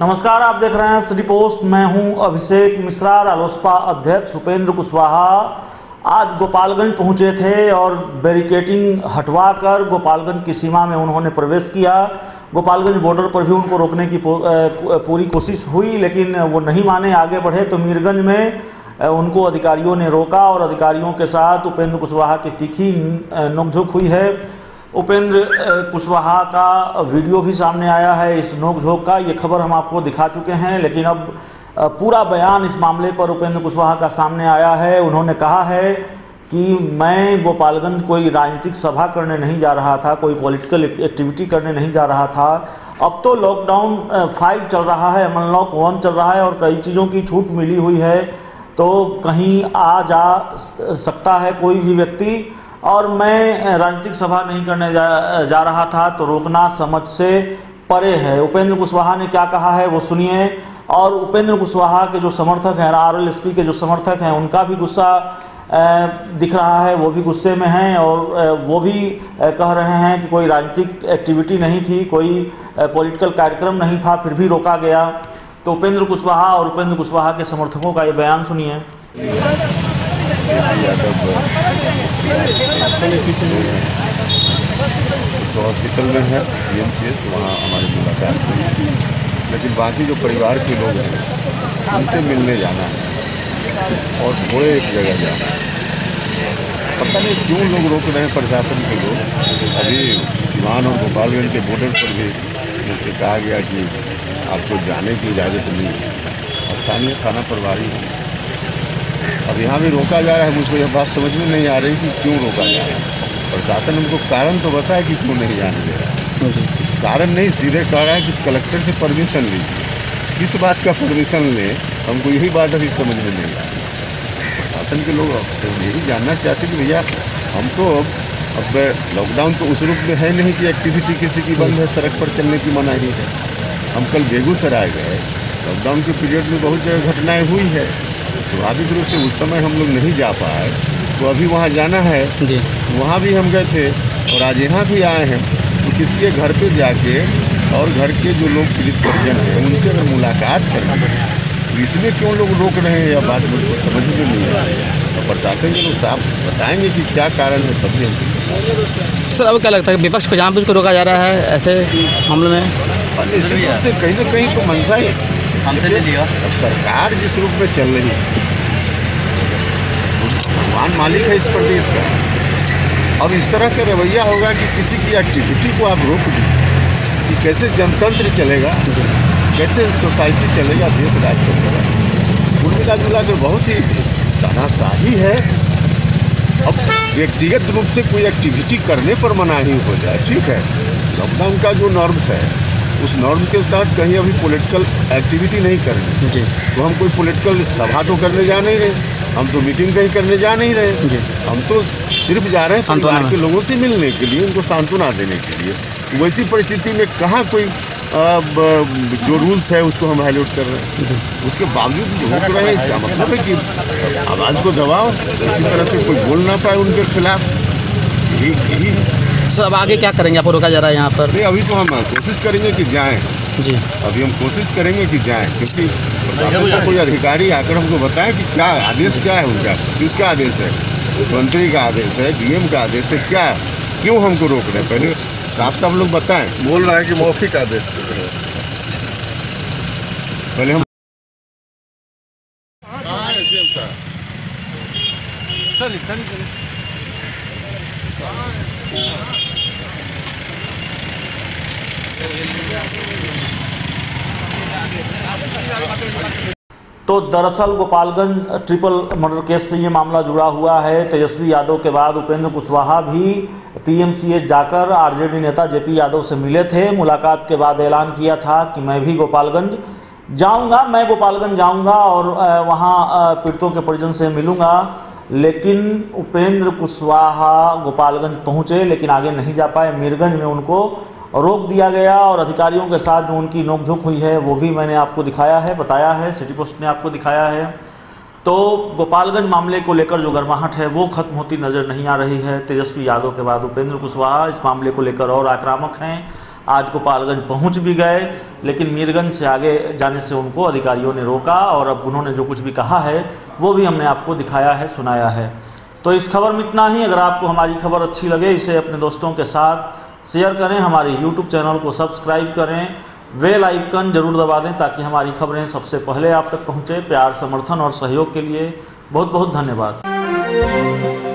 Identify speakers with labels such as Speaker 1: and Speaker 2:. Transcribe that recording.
Speaker 1: नमस्कार, आप देख रहे हैं सिटी पोस्ट। मैं हूँ अभिषेक मिश्रा, रालोसपा अध्यक्ष उपेंद्र कुशवाहा। आज गोपालगंज पहुँचे थे और बैरिकेटिंग हटवाकर गोपालगंज की सीमा में उन्होंने प्रवेश किया। गोपालगंज बॉर्डर पर भी उनको रोकने की पूरी कोशिश हुई, लेकिन वो नहीं माने आगे बढ़े तो मीरगंज में उनको अधिकारियों ने रोका और अधिकारियों के साथ उपेंद्र कुशवाहा की तीखी नोकझोंक हुई है। उपेंद्र कुशवाहा का वीडियो भी सामने आया है इस नोकझोंक का। ये खबर हम आपको दिखा चुके हैं, लेकिन अब पूरा बयान इस मामले पर उपेंद्र कुशवाहा का सामने आया है। उन्होंने कहा है कि मैं गोपालगंज कोई राजनीतिक सभा करने नहीं जा रहा था, कोई पॉलिटिकल एक्टिविटी करने नहीं जा रहा था। अब तो लॉकडाउन फाइव चल रहा है अनलॉक वन चल रहा है और कई चीज़ों की छूट मिली हुई है। तो कहीं आ जा सकता है कोई भी व्यक्ति। और मैं राजनीतिक सभा नहीं करने जा, जा रहा था तो रोकना समझ से परे है। उपेंद्र कुशवाहा ने क्या कहा है वो सुनिए। और उपेंद्र कुशवाहा के जो समर्थक हैं आर के जो समर्थक हैं उनका भी गुस्सा दिख रहा है वो भी गुस्से में हैं और वो भी कह रहे हैं कि कोई राजनीतिक एक्टिविटी नहीं थी कोई पॉलिटिकल कार्यक्रम नहीं था फिर भी रोका गया। तो उपेंद्र कुशवाहा और उपेंद्र कुशवाहा के समर्थकों का ये बयान सुनिए।
Speaker 2: तो हॉस्पिटल में है पी एम सी एच वहाँ हमारी मुलाकात हुई लेकिन बाकी जो परिवार के लोग हैं, उनसे मिलने जाना है और थोड़े एक जगह जाना है। पता नहीं क्यों लोग रोक रहे हैं प्रशासन के लोग। अभी सिवान और गोपालगंज के बॉर्डर पर भी मुझसे कहा गया कि आपको जाने की इजाज़त नहीं है। स्थानीय थाना प्रभारी हूँ। अब यहाँ भी रोका जा रहा है मुझको यह बात समझ में नहीं आ रही कि क्यों रोका जा रहा है। प्रशासन हमको कारण तो बताया कि क्यों नहीं जाने दे रहा कारण नहीं सीधे कह रहा है कि कलेक्टर से परमिशन लीजिए। किस बात का परमिशन ले हमको यही बात अभी समझ में नहीं आ रही। प्रशासन के लोग से यही जानना चाहते कि भैया हम तो अब लॉकडाउन तो उस रूप में है नहीं कि एक्टिविटी किसी की बंद है सड़क पर चलने की मनाही है। हम कल बेगूसराय गए। लॉकडाउन के पीरियड में बहुत जगह घटनाएँ हुई है। स्वाभाविक रूप से उस समय हम लोग नहीं जा पाए। तो अभी वहाँ जाना है। जी। वहाँ भी हम गए थे और आज यहाँ भी आए हैं। तो किसी के घर पे जाके और घर के जो लोग पीड़ित परिजन हैं उनसे अगर मुलाकात करें तो इसमें क्यों लोग रोक रहे हैं या बात मुझको समझ में नहीं आ रही है? तो प्रशासन के लोग साफ़ बताएँगे कि क्या कारण है तभी हम
Speaker 3: सर अब क्या लगता है विपक्ष को जानबूझ को रोका जा रहा है ऐसे मामले में?
Speaker 2: कहीं ना कहीं तो मंशा ही। हमसे अब सरकार जिस रूप में चल रही है, भगवान मालिक है इस प्रदेश का अब इस तरह का रवैया होगा कि किसी की एक्टिविटी को आप रोक दें, कि कैसे जनतंत्र चलेगा, कैसे सोसाइटी चलेगा, देश, राज्य चलेगा। कुल मिला जुला बहुत ही तानाशाही है। अब व्यक्तिगत रूप से कोई एक्टिविटी करने पर मनाही हो जाए, ठीक है? लॉकडाउन का जो नॉर्म्स है उस नॉर्म के तहत कहीं अभी पॉलिटिकल एक्टिविटी नहीं करेंगे जी। तो हम कोई पॉलिटिकल सभा तो करने जा नहीं रहे हम तो मीटिंग कहीं करने जा नहीं रहे। जी। हम तो सिर्फ़ जा रहे हैं परिवार के लोगों से मिलने के लिए उनको सांत्वना देने के लिए। वैसी परिस्थिति में कहाँ कोई जो रूल्स है उसको हम हाईलाइट कर रहे हैं? उसके बावजूद रोक रहे हैं इसका मतलब है कि आवाज़ को दबाओ इसी तरह से कोई बोल ना पाए उनके खिलाफ। यही यही
Speaker 3: सर अब आगे क्या करेंगे? आपको रोका जा रहा है यहाँ पर।
Speaker 2: नहीं अभी तो हम कोशिश करेंगे कि जाएँ। जी। अभी हम कोशिश करेंगे कि जाएँ क्योंकि प्रशासन का कोई अधिकारी आकर हमको बताएँ कि क्या आदेश क्या है उनका किसका आदेश है? मुख्यमंत्री का आदेश है डीएम का आदेश है क्या क्यों हमको रोक रहे हैं? पहले साफ़ साफ़ लोग बताएँ।
Speaker 4: बोल रहा है कि मौखिक आदेश।
Speaker 2: पहले हम
Speaker 4: चलिए चलिए
Speaker 1: तो दरअसल गोपालगंज ट्रिपल मर्डर केस से ये मामला जुड़ा हुआ है। तेजस्वी यादव के बाद उपेंद्र कुशवाहा भी पीएमसीएच जाकर आरजेडी नेता जेपी यादव से मिले थे। मुलाकात के बाद ऐलान किया था कि मैं भी गोपालगंज जाऊँगा, मैं गोपालगंज जाऊँगा और वहाँ पीड़ितों के परिजन से मिलूँगा। लेकिन उपेंद्र कुशवाहा गोपालगंज पहुँचे, लेकिन आगे नहीं जा पाए। मीरगंज में उनको रोक दिया गया और अधिकारियों के साथ जो उनकी नोकझोंक हुई है, वो भी मैंने आपको दिखाया है, बताया है, सिटी पोस्ट ने आपको दिखाया है। तो गोपालगंज मामले को लेकर जो गर्माहट है, वो खत्म होती नज़र नहीं आ रही है। तेजस्वी यादव के बाद उपेंद्र कुशवाहा इस मामले को लेकर और आक्रामक हैं। आज गोपालगंज पहुँच भी गए, लेकिन मीरगंज से आगे जाने से उनको अधिकारियों ने रोका और अब उन्होंने जो कुछ भी कहा है, वो भी हमने आपको दिखाया है, सुनाया है। तो इस खबर में इतना ही। अगर आपको हमारी खबर अच्छी लगे, इसे अपने दोस्तों के साथ शेयर करें, हमारे यूट्यूब चैनल को सब्सक्राइब करें वेल आइकन ज़रूर दबा दें, ताकि हमारी खबरें सबसे पहले आप तक पहुँचे। प्यार, समर्थन और सहयोग के लिए बहुत बहुत धन्यवाद।